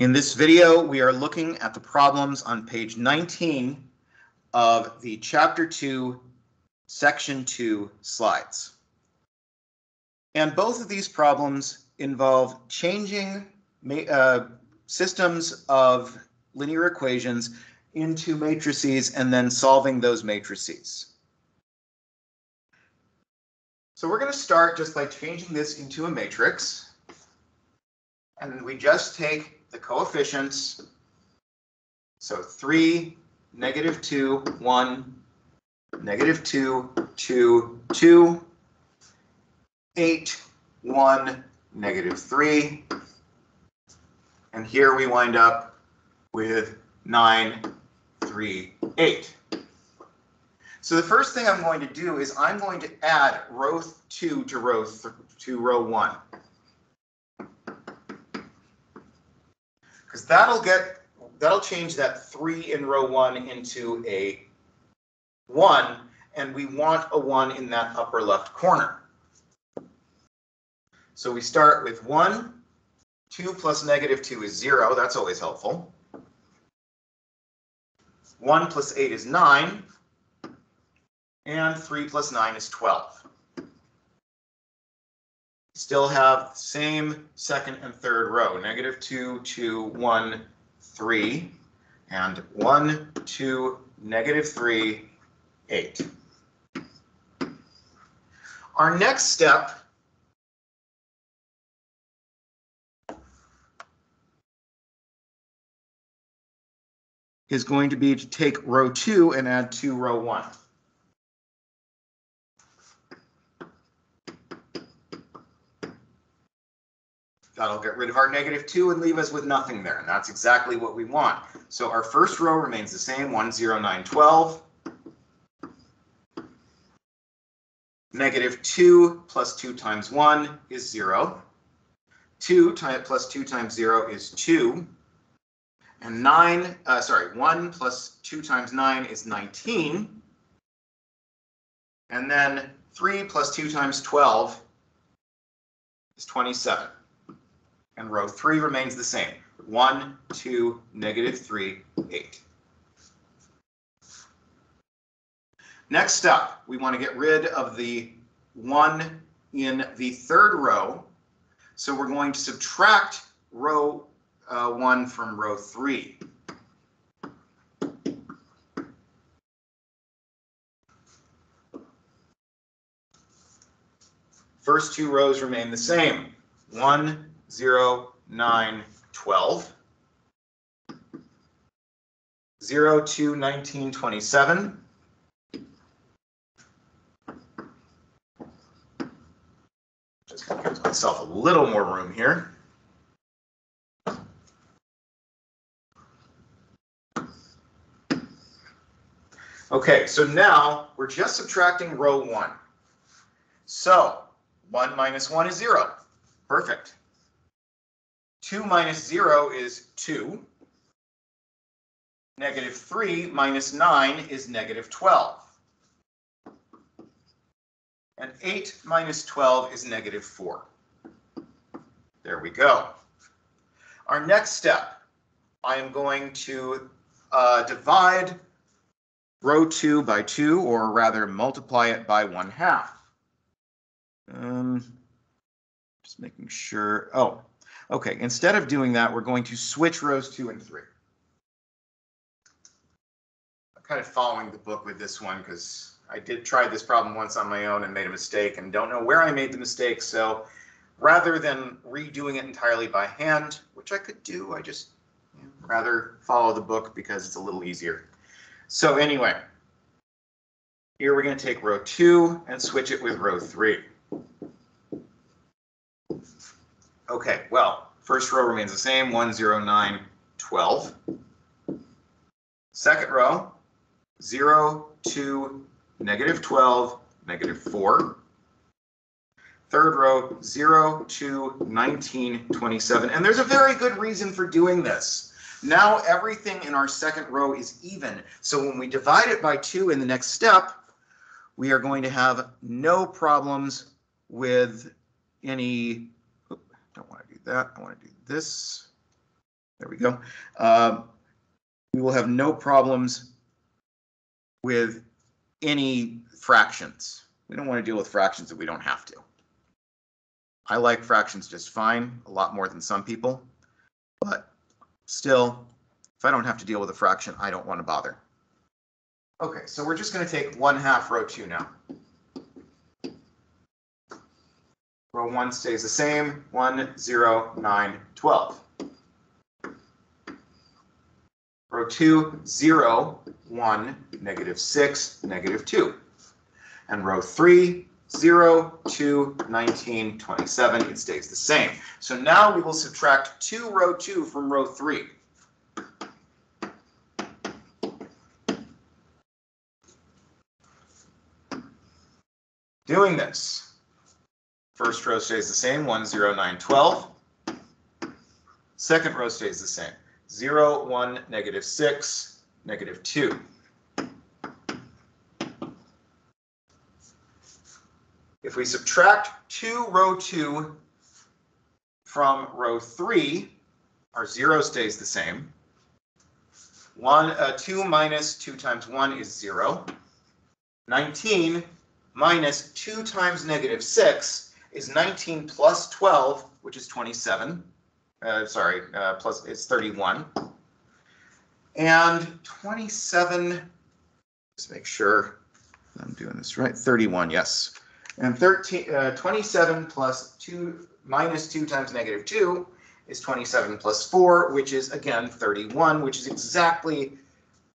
In this video, we are looking at the problems on page 19 of the Chapter 2, Section 2 slides. And both of these problems involve changing uh, systems of linear equations into matrices and then solving those matrices. So we're going to start just by changing this into a matrix. And we just take the coefficients. So 3, negative 2, 1, negative 2, 2, 2, 8, 1, negative 3. And here we wind up with 9, 3, 8. So the first thing I'm going to do is I'm going to add row 2 to row to row 1. Because that'll get that'll change that 3 in row 1 into a 1 and we want a 1 in that upper left corner. So we start with 1, 2 plus negative 2 is 0, that's always helpful. 1 plus 8 is 9, and 3 plus 9 is 12. Still have same second and third row, negative 2, 2, 1, 3, and 1, 2, negative 3, 8. Our next step is going to be to take row 2 and add 2 row 1. That'll get rid of our negative 2 and leave us with nothing there, and that's exactly what we want. So our first row remains the same, 1, 0, 9, 12. Negative 2 plus 2 times 1 is 0. 2 times plus 2 times 0 is 2. And 9, uh, sorry, 1 plus 2 times 9 is 19. And then 3 plus 2 times 12 is 27. And row 3 remains the same. 1, 2, negative 3, 8. Next up, we want to get rid of the 1 in the third row. So we're going to subtract row uh, one from row three. First two rows remain the same. 1, 0, 9, 12. 0, 2, 19, 27. Just going give myself a little more room here. Okay, so now we're just subtracting row one. So one minus one is zero. Perfect. Two minus zero is two. Negative three minus nine is negative 12. And 8 minus 12 is negative 4. There we go. Our next step, I am going to uh, divide row 2 by 2, or rather multiply it by 1 half. Um, just making sure. Oh, okay. Instead of doing that, we're going to switch rows 2 and 3. I'm kind of following the book with this one because I did try this problem once on my own and made a mistake and don't know where I made the mistake. So rather than redoing it entirely by hand, which I could do, I just rather follow the book because it's a little easier. So anyway, here we're going to take row 2 and switch it with row 3. Okay, well, first row remains the same, 1, 0, 9, 12. Second row, 0, 2, negative 12, negative 4. Third row, 0, 2, 19, 27. And there's a very good reason for doing this. Now everything in our second row is even. So when we divide it by 2 in the next step, we are going to have no problems with any, that, I want to do this. There we go. Um, we will have no problems with any fractions. We don't want to deal with fractions if we don't have to. I like fractions just fine, a lot more than some people, but still, if I don't have to deal with a fraction, I don't want to bother. Okay, so we're just going to take one half row two now. Row one stays the same, one, zero, nine, twelve. Row two, zero, one, negative six, negative two. And row three, 0, 2, 19, 27, it stays the same. So now we will subtract 2 row 2 from row 3. Doing this, first row stays the same, 1, 0, 9, 12. Second row stays the same, 0, 1, negative 6, negative 2. If we subtract 2 row 2 from row 3, our 0 stays the same. 1, uh, 2 minus 2 times 1 is 0. 19 minus 2 times negative 6 is 19 plus 12, which is 27. Uh, sorry, uh, plus it's 31. And 27, let's make sure I'm doing this right, 31, yes. And 13, uh, 27 plus 2 minus 2 times negative 2 is 27 plus 4, which is again 31, which is exactly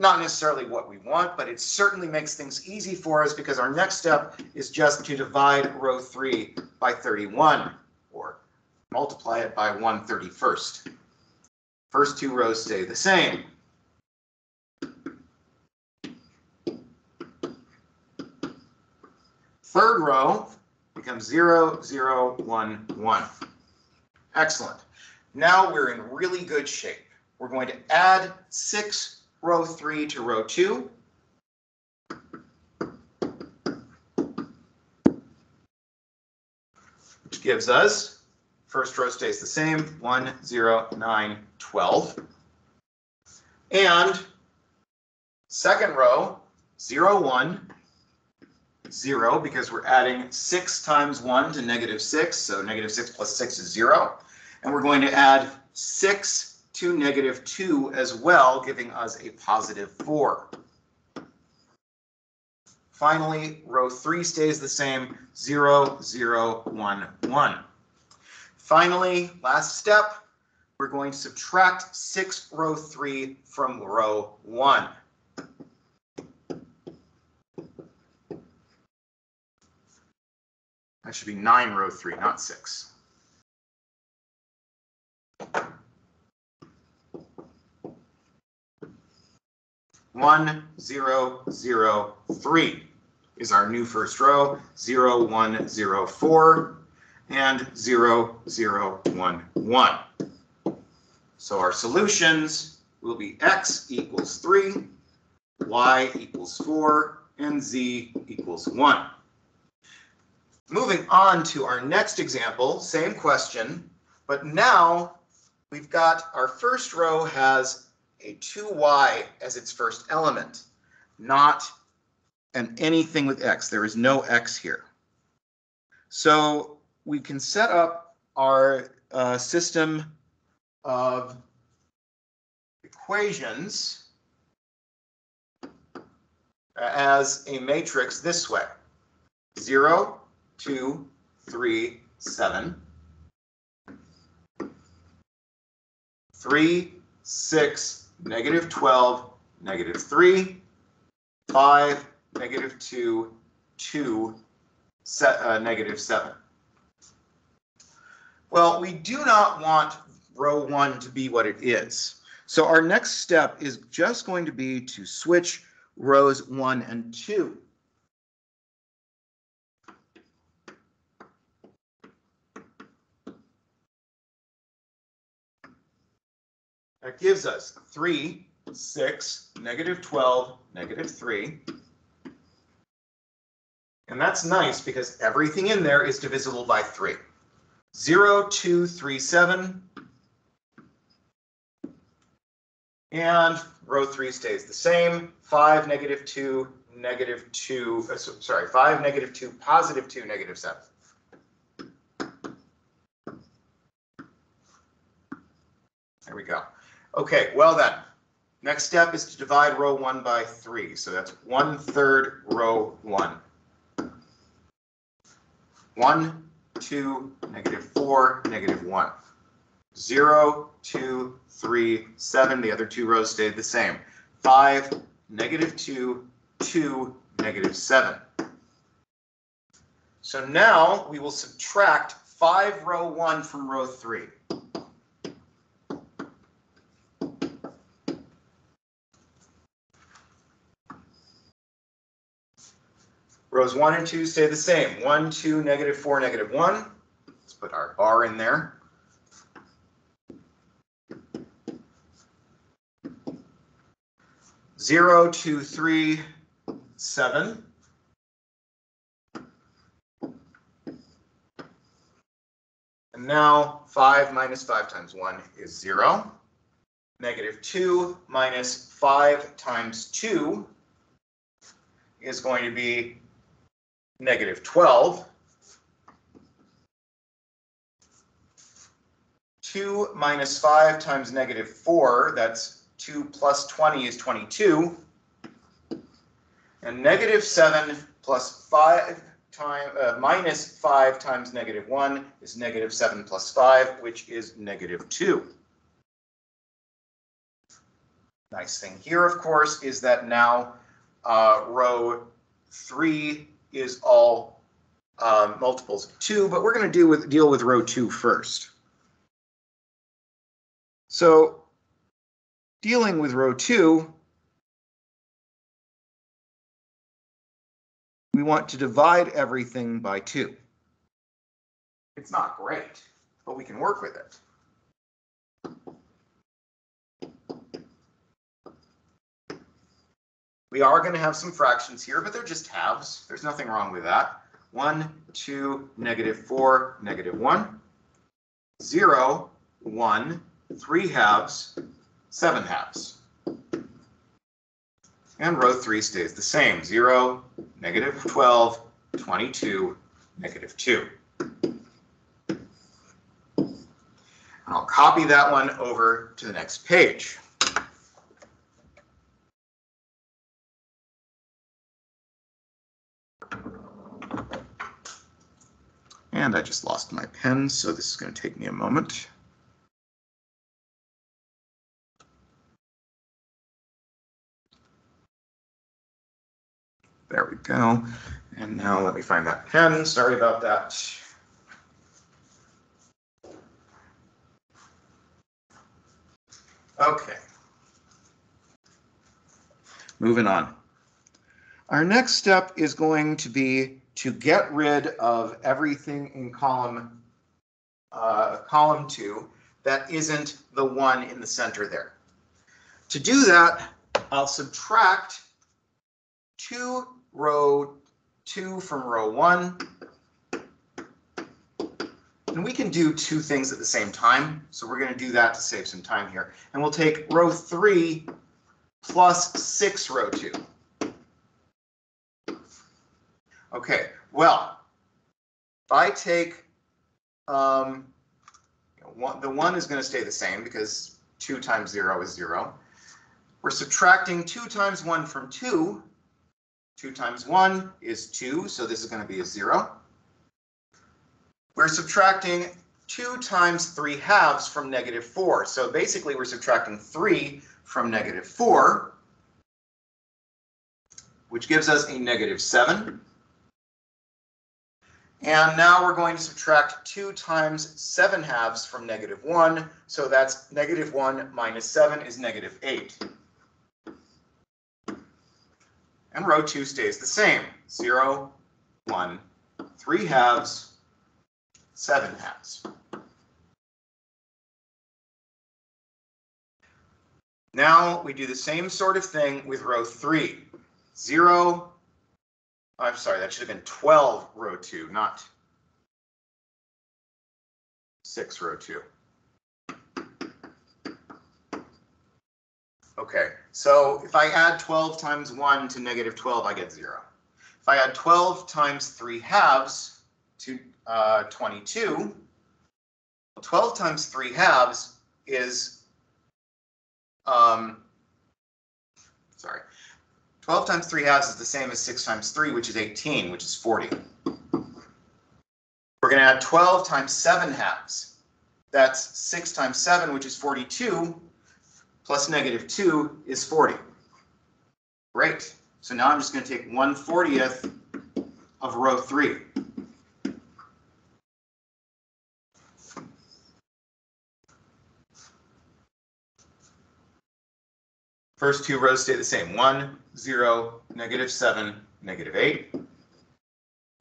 not necessarily what we want, but it certainly makes things easy for us because our next step is just to divide row 3 by 31 or multiply it by 1 31st. First two rows stay the same. Third row becomes 0, 0, 1, 1. Excellent. Now we're in really good shape. We're going to add 6 row 3 to row 2. Which gives us, first row stays the same, 1, 0, 9, 12. And second row, 0, 1, 0 because we're adding 6 times 1 to negative 6, so negative 6 plus 6 is 0. And we're going to add 6 to negative 2 as well, giving us a positive 4. Finally, row 3 stays the same, 0, 0, 1, 1. Finally, last step, we're going to subtract 6 row 3 from row 1. That should be nine row three, not six. One, zero, zero, three is our new first row, zero, one, zero, four, and zero, zero, one, one. So our solutions will be x equals three, y equals four, and z equals one. Moving on to our next example, same question, but now we've got our first row has a 2y as its first element, not an anything with x. There is no x here. So we can set up our uh, system of equations as a matrix this way. 0, two, three, seven. Three, six, negative 12, negative three, five, negative two, two, set, uh, negative seven. Well, we do not want row one to be what it is. So our next step is just going to be to switch rows one and two. That gives us 3, 6, negative 12, negative 3. And that's nice because everything in there is divisible by 3. 0, 2, 3, 7. And row three stays the same, five, negative two, negative two, uh, sorry, five, negative two, positive two, negative seven. There we go. Okay, well then, next step is to divide row one by three, so that's one third row one. One, two, negative four, negative one. Zero, two, three, seven, the other two rows stayed the same. Five, negative two, two, negative seven. So now we will subtract five row one from row three. Rows one and two stay the same. One, two, negative four, negative one. Let's put our bar in there. Zero, two, three, seven. And now five minus five times one is zero. Negative two minus five times two is going to be negative 12. 2 minus 5 times negative 4, that's 2 plus 20 is 22. And negative 7 plus 5 time, uh, minus 5 times negative 1 is negative 7 plus 5, which is negative 2. Nice thing here, of course, is that now uh, row 3 is all um, multiples of 2, but we're going to deal with, deal with row two first. So dealing with row 2, we want to divide everything by 2. It's not great, but we can work with it. We are going to have some fractions here, but they're just halves. There's nothing wrong with that. 1, 2, negative 4, negative 1. 0, 1, 3 halves, 7 halves. And row 3 stays the same. 0, negative 12, 22, negative 2. And I'll copy that one over to the next page. And I just lost my pen, so this is going to take me a moment. There we go. And now let me find that pen. Sorry about that. Okay. Moving on. Our next step is going to be to get rid of everything in column uh, column two that isn't the one in the center there. To do that, I'll subtract two row two from row one. And we can do two things at the same time. So we're going to do that to save some time here. And we'll take row three plus six row two. Okay, well, if I take, um, one, the one is going to stay the same because two times zero is zero. We're subtracting two times one from two. Two times one is two, so this is going to be a zero. We're subtracting two times three halves from negative four. So basically we're subtracting three from negative four, which gives us a negative seven. And now we're going to subtract 2 times 7 halves from negative 1. So that's negative 1 minus 7 is negative 8. And row 2 stays the same. 0, 1, 3 halves, 7 halves. Now we do the same sort of thing with row 3. 0, I'm sorry, that should have been 12 row 2, not 6 row 2. Okay, so if I add 12 times 1 to negative 12, I get 0. If I add 12 times 3 halves to uh, 22, well, 12 times 3 halves is, um, 12 times 3 halves is the same as 6 times 3, which is 18, which is 40. We're going to add 12 times 7 halves. That's 6 times 7, which is 42, plus negative 2 is 40. Great. So now I'm just going to take 1 40th of row 3. First two rows stay the same. 1, 0, negative 7, negative 8.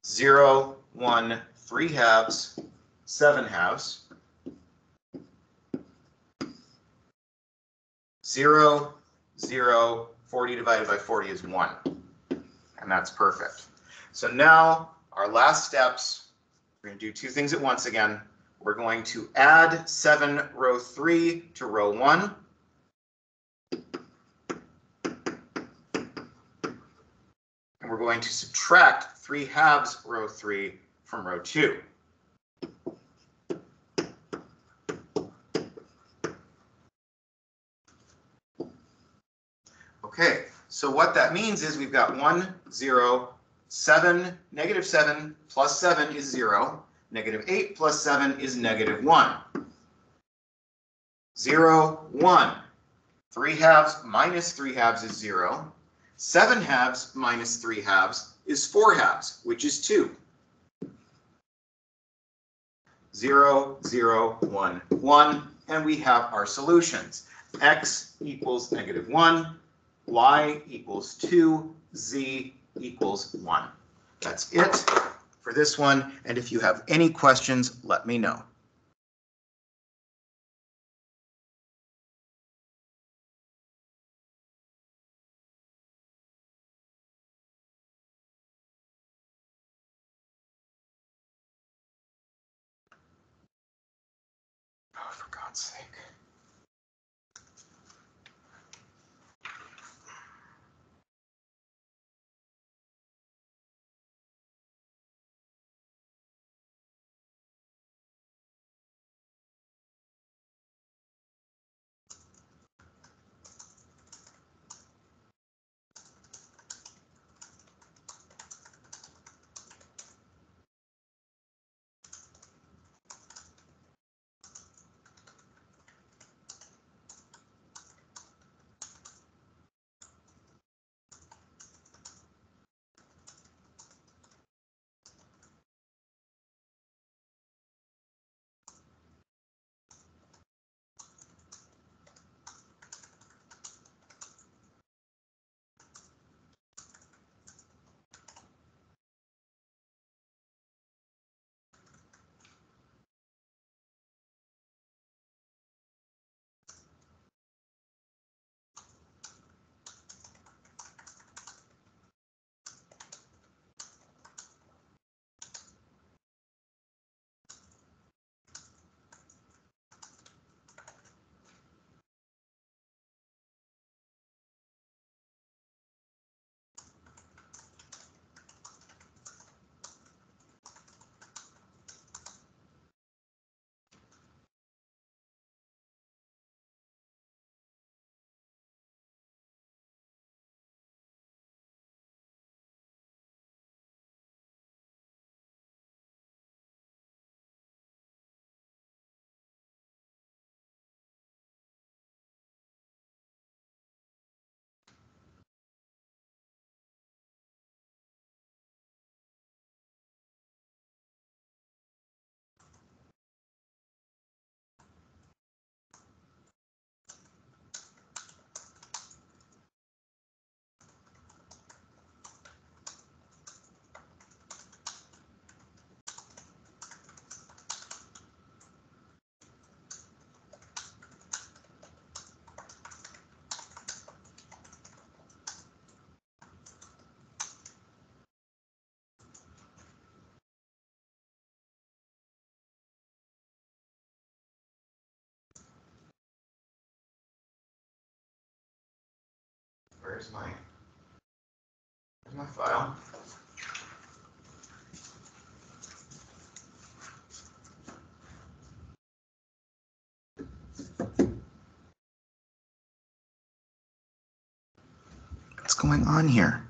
0, 1, 3 halves, 7 halves. 0, 0, 40 divided by 40 is 1. And that's perfect. So now our last steps, we're going to do two things at once again. We're going to add 7 row 3 to row 1. And we're going to subtract 3 halves row 3 from row 2. Okay, so what that means is we've got 1, 0, 7, negative 7 plus 7 is 0. Negative 8 plus 7 is negative 1. 0, 1. 3 halves minus 3 halves is 0. 7 halves minus 3 halves is 4 halves, which is 2. 0, 0, 1, 1, and we have our solutions. x equals negative 1, y equals 2, z equals 1. That's it for this one, and if you have any questions, let me know. God's sake. Where's my, where's my file? What's going on here?